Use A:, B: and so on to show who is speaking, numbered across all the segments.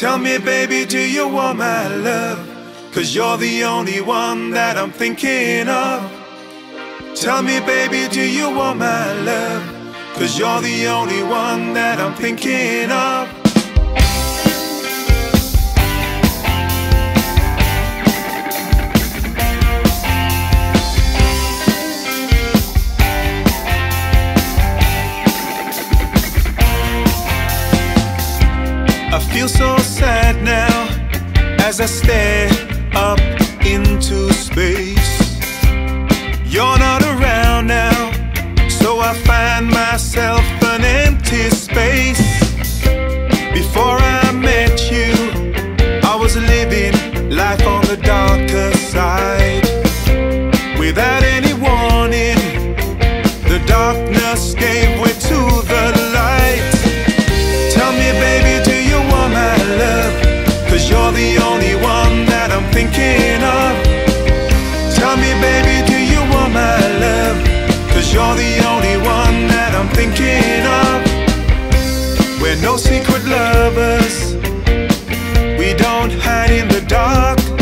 A: Tell me, baby, do you want my love? Cause you're the only one that I'm thinking of. Tell me, baby, do you want my love? Cause you're the only one that I'm thinking of. I feel so I stare up into space. You're not around now, so I find myself an empty space. Before I met you, I was living life on the darker side. Without any warning, the darkness gave way to the light. Tell me, baby, do you want my love? Cause you're the only you're the only one that I'm thinking of. We're no secret lovers, we don't hide in the dark.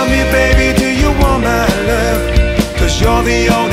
A: Tell me, baby, do you want my love? Cause you're the only